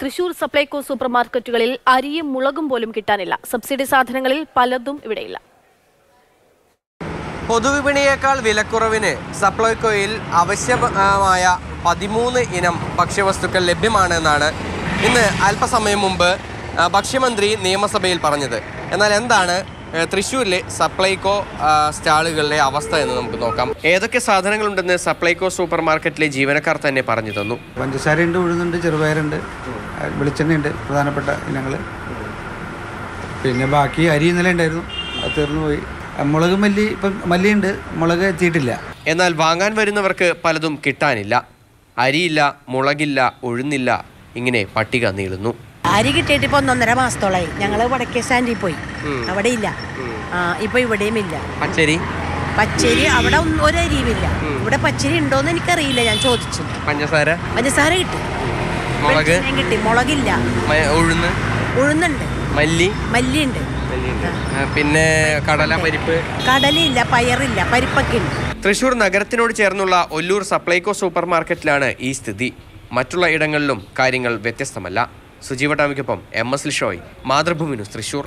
Thrissur Supplyco super മാർക്കറ്റുകളിൽ അരിയും മുളകും പോലും കിട്ടാനില്ല. സബ്സിഡി സാധനങ്ങളിൽ പലതും ഇവിടെയില്ല. പൊതുവിപണിയേക്കാൾ വിലക്കുറവിന് സപ്ലൈകോയിൽ ആവശ്യമായ പതിമൂന്ന് ഇനം ഭക്ഷ്യവസ്തുക്കൾ ലഭ്യമാണെന്നാണ് ഇന്ന് അല്പസമയം മുമ്പ് ഭക്ഷ്യമന്ത്രി നിയമസഭയിൽ പറഞ്ഞത്. എന്നാൽ എന്താണ് തൃശ്ശൂരിലെ സപ്ലൈകോ സ്റ്റാളുകളിലെ അവസ്ഥ എന്ന് നമുക്ക് നോക്കാം. ഏതൊക്കെ സാധനങ്ങളുണ്ടെന്ന് സപ്ലൈകോ സൂപ്പർ മാർക്കറ്റിലെ ജീവനക്കാർ തന്നെ പറഞ്ഞു തന്നു. പഞ്ചസാരയുണ്ട് ഉഴുന്നുണ്ട് ചെറുപയറുണ്ട് വെളിച്ചെണ്ണയുണ്ട് പ്രധാനപ്പെട്ട ഇനങ്ങൾ പിന്നെ ബാക്കി അരി ഇന്നലെ ഉണ്ടായിരുന്നു അത് തീർന്നു പോയി. മുളക് മല്ലി ഇപ്പം മല്ലിയുണ്ട് മുളക് എത്തിയിട്ടില്ല. എന്നാൽ വാങ്ങാൻ വരുന്നവർക്ക് പലതും കിട്ടാനില്ല. അരിയില്ല മുളകില്ല ഉഴുന്നില്ല ഇങ്ങനെ പട്ടിക നീളുന്നു. അരി കിട്ടിയിട്ട് ഇപ്പൊ ഒന്നൊന്നര മാസത്തോളായി. ഞങ്ങൾ വടക്കേ സ്റ്റാൻഡിൽ പോയി. അവിടെ ഇല്ല ആ ഇപ്പൊ ഇവിടെയും ഇല്ല. പച്ചരി? പച്ചരി അവിടെ ഒരരിയുമില്ല ഇവിടെ പച്ചരി ഉണ്ടോന്ന് എനിക്കറിയില്ല. ഞാൻ ചോദിച്ചു. പഞ്ചസാര? പഞ്ചസാര കിട്ടി. മുളക്? കിട്ടി. മുളകില്ല. ഉഴുന്ന്? ഉഴുന്നുണ്ട്. മല്ലി? മല്ലി ഉണ്ട് പിന്നെ കടല പരിപ്പ്? കടലില്ല പയറില്ല പരിപ്പൊക്കെ ഉണ്ട്. തൃശൂർ നഗരത്തിനോട് ചേർന്നുള്ള ഒല്ലൂർ സപ്ലൈകോ സൂപ്പർ മാർക്കറ്റിലാണ് ഈ സ്ഥിതി. മറ്റുള്ള ഇടങ്ങളിലും കാര്യങ്ങൾ വ്യത്യസ്തമല്ല. Sujeeva ടാമിക്കൊപ്പം M S Lishoy Mathrubhumi news Thrissur.